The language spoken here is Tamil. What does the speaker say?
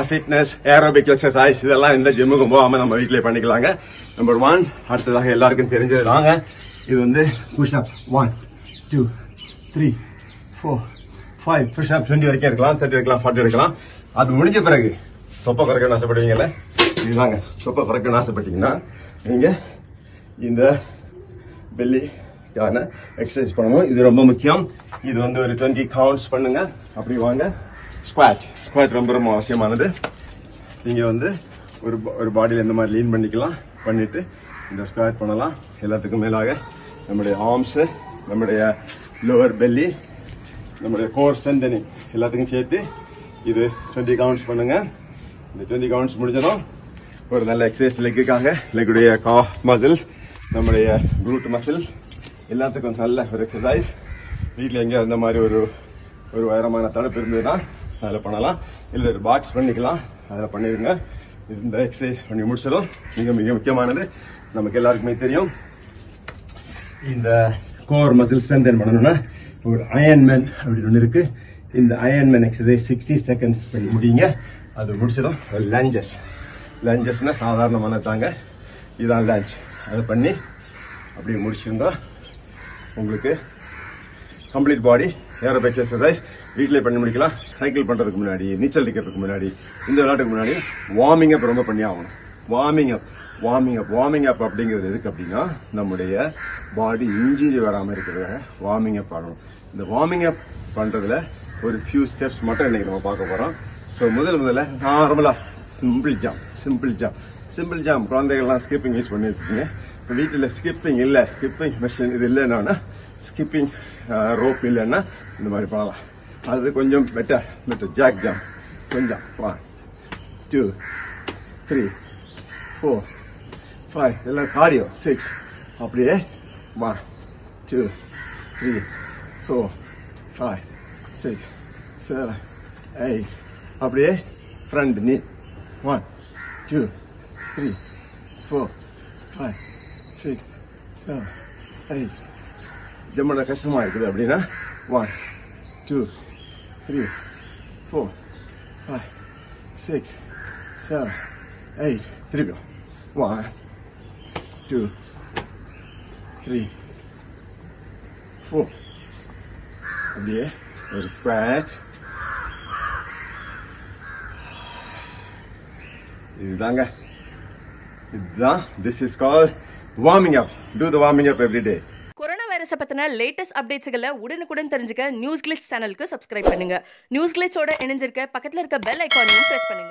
ஃபிட்னஸ் ஏரோபிக் எக்ஸசைஸ் இதெல்லாம் எந்த ஜிம்முக்கு போகாம நம்ம வீட்லயே பண்ணிக்கலாங்க. நம்பர் ஒன் அடுத்ததாக எல்லாருக்கும் தெரிஞ்சது வாங்க இது வந்து push up one two three four five push up twenty வரைக்கும் எடுக்கலாம் தேர்ட்டி இருக்கலாம் ஃபார்ட்டி எடுக்கலாம். அது முடிஞ்ச பிறகு தொப்பை குறைக்கணும்னு ஆசைப்படுவீங்கல்ல? இதுதாங்க. தொப்பை குறைக்கணும்னு ஆசைப்பட்டீங்கன்னா நீங்க இந்த பெல்லி எக்ஸசைஸ் பண்ணணும். இது ரொம்ப முக்கியம். இது வந்து ஒரு டுவெண்ட்டி கவுண்ட்ஸ் பண்ணுங்க. அப்படி வாங்க. ஸ்குவாட் ஸ்குவாட் ரொம்ப ரொம்ப அவசியமானது. நீங்க வந்து ஒரு ஒரு பாடியில் இந்த மாதிரி லீன் பண்ணிக்கலாம். பண்ணிட்டு இந்த ஸ்குவாட் பண்ணலாம். எல்லாத்துக்கும் மேலாக நம்முடைய ஆர்ம்ஸ் நம்முடைய லோவர் பெல்லி நம்முடைய கோர் ஸ்ட்ரென்தனிங் எல்லாத்துக்கும் சேர்த்து இது டுவெண்ட்டி கவுண்ட்ஸ் பண்ணுங்க. இந்த டுவெண்ட்டி கவுண்ட்ஸ் முடிஞ்சதும் ஒரு நல்ல எக்ஸசைஸ் லெக்குக்காக லெக்குடைய கா மசில்ஸ் நம்முடைய க்ளூட் மசில்ஸ் எல்லாத்துக்கும் நல்ல ஒரு எக்ஸசைஸ் வீட்டில் எங்கேயா இந்த மாதிரி ஒரு ஒரு உயரமான தடுப்பு இருந்ததுன்னா அதில் பண்ணலாம். இல்லை ஒரு பாக்ஸ் பண்ணிக்கலாம் அதில் பண்ணிடுங்க. இந்த எக்ஸசைஸ் பண்ணி முடிச்சதும் மிக மிக முக்கியமானது. நமக்கு எல்லாருக்குமே தெரியும். இந்த கோர் மசில் ஸ்ட்ரென்தன் பண்ணணும்னா ஒரு அயன்மேன் அப்படின்னு ஒன்று இருக்கு. இந்த அயன்மேன் எக்ஸசைஸ் சிக்ஸ்டி செகண்ட்ஸ் பண்ணி முடியுங்க அது முடிச்சதும் லஞ்சஸ் லஞ்சஸ்னா சாதாரணமான தாங்க. இதான் லஞ்ச் அதை பண்ணி அப்படி முடிச்சிருந்தா உங்களுக்கு கம்ப்ளீட் பாடி ஏரோபிக் எக்ஸசைஸ் வீட்டிலே பண்ணி முடிக்கலாம். சைக்கிள் பண்றதுக்கு முன்னாடி நீச்சல் அடிக்கிறதுக்கு முன்னாடி இந்த விளையாட்டுக்கு முன்னாடி வார்மிங் அப் ரொம்ப பண்ணி ஆகணும். Warming up warming up warming up அப்படிங்கிறது எதுக்கு அப்படின்னா நம்முடைய பாடி இன்ஜுரி வராம இருக்கிறத வார்மிங் அப் ஆகணும். இந்த வார்மிங் அப் பண்றதுல ஒரு ஃபியூ ஸ்டெப்ஸ் மட்டும் இன்னைக்கு நம்ம பார்க்க போறோம். ஸோ முதல் முதல்ல நார்மலா simple jump simple jump simple jump குழந்தைகள்லாம் ஸ்கிப்பிங் யூஸ் பண்ணிருக்கீங்க. இப்போ வீட்டில் ஸ்கிப்பிங் இல்லை ஸ்கிப்பிங் மிஷின் இது இல்லைன்னா ஸ்கிப்பிங் ரோப் இல்லைன்னா இந்த மாதிரி பண்ணலாம் அது கொஞ்சம் பெட்டர் பெட்டர் ஜாக் ஜாம் கொஞ்சம் one two three four five எல்லாம் கார்டியோ சிக்ஸ் அப்படியே one two three four five six seven eight அப்படியே front knee one two three four five six seven eight ஜம்மன கஷ்டமா இருக்குது அப்படின்னா one two three four five six seven eight திருப்பியும் ஒன் டூ த்ரீ ஃபோர் அப்படியே ஒரு ஸ்குவாட் இதுதாங்க இதுதான் this is call warming up to the warming up every day corona பற்றின லேட்டஸ்ட் அப்டேட்ஸுகளை உடனுக்குடன் தெரிஞ்சுக்க நியூஸ் கிளிச் சேனலுக்கு சப்ஸ்கிரைப் பண்ணுங்க. நியூஸ் கிளிச்சோட இணைஞ்சிருக்க பக்கத்தில் இருக்க பெல் ஐக்கானையும் ப்ரெஸ் பண்ணுங்க.